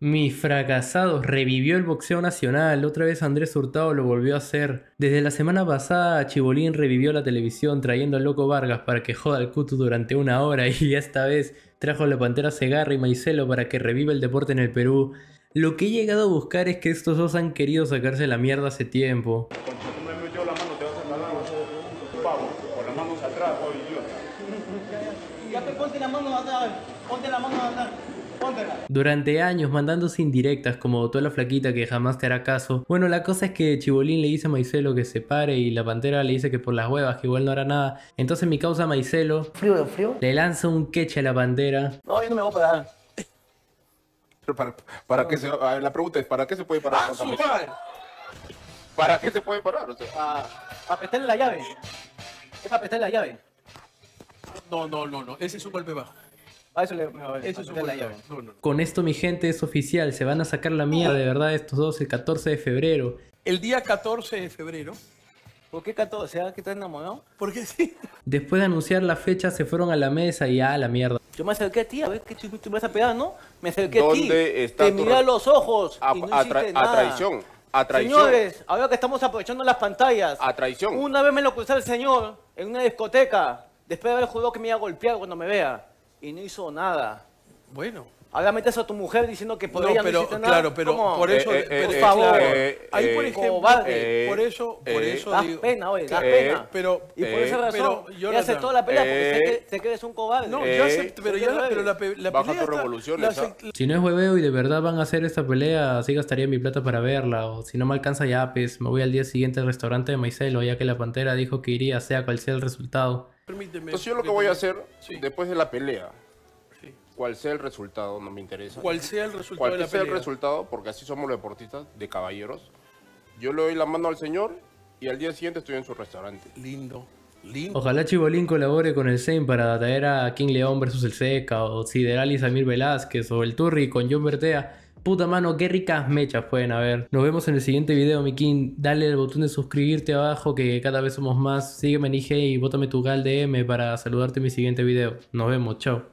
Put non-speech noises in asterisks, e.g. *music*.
Mi fracasado revivió el boxeo nacional, otra vez Andrés Hurtado lo volvió a hacer. Desde la semana pasada Chibolín revivió la televisión trayendo al loco Vargas para que joda al Cutu durante una hora *laughs* y esta vez trajo a la Pantera Segarra y Maicelo para que reviva el deporte en el Perú. Lo que he llegado a buscar es que estos dos han querido sacarse la mierda hace tiempo. Ya te ponte la mano atrás, ponte la mano atrás. Durante años mandándose indirectas como votó la flaquita que jamás te hará caso. Bueno, la cosa es que Chibolín le dice a Maicelo que se pare y la pantera le dice que por las huevas que igual no hará nada. Entonces mi causa Maicelo ¿Frío, frío? le lanza un queche a la pantera. No, yo no me voy a parar. Pero para, para qué se, a ver, la pregunta es, ¿para qué se puede parar? ¡Ah, su madre! ¿Para qué se puede parar? O sea, Para pa prestarle la llave. Es para prestarle la llave. No, no, no, no. Ese es un golpe bajo. A eso le me Ese es un la golpe llave. bajo. No, no, no. Con esto mi gente es oficial, se van a sacar la mierda de verdad estos dos el 14 de febrero. El día 14 de febrero. ¿Por qué 14? ¿Será que estás enamorado? Porque sí. Después de anunciar la fecha se fueron a la mesa y a la mierda. Yo me acerqué a ti, a ver qué tú tú me vas a pegar, ¿no? Me acerqué a ti. ¿Dónde está Te tu miré a los ojos a, y no a tra- a nada. traición. A traición. Señores, ahora que estamos aprovechando las pantallas. A traición. Una vez me lo crucé al señor en una discoteca, después de haber jurado que me iba a golpear cuando me vea. Y no hizo nada. Bueno. Ahora metes a tu mujer diciendo que por No, ella pero nada. claro, pero ¿Cómo? por eso, Eh, eh, eh, favor. eh, ahí por eh, ejemplo, cobarde. eh, por eso, por eh, eso Das digo, pena, oye, das Eh, pena. pero y por eh, esa razón, pero, yo Jonathan, aceptó la pelea porque sé, eh, que, sé que eres un cobarde. no, Eh, yo acepto, pero ya, la- pero la, la Baja pelea revoluciones, la- ¿ah? Si no es hueveo y de verdad van a hacer esta pelea, así gastaría mi plata para verla. O si no me alcanza ya, pues me voy al día siguiente al restaurante de Maicelo, ya que la pantera dijo que iría sea cual sea el resultado. Permíteme. Entonces yo lo que voy a hacer, Sí. después de la pelea. Cual sea el resultado, no me interesa. Cual sea el resultado Cual de la sea el resultado, porque así somos los deportistas de caballeros, yo le doy la mano al señor y al día siguiente estoy en su restaurante. Lindo, lindo. Ojalá Chibolín colabore con el Zen para traer a King León versus el Seca, o Sideral y Samir Velázquez, o el Turri con John Bertea. Puta mano, qué ricas mechas pueden haber. Nos vemos en el siguiente video, mi King. Dale el botón de suscribirte abajo, que cada vez somos más. Sígueme en IG y bótame tu gal DM para saludarte en mi siguiente video. Nos vemos, chao.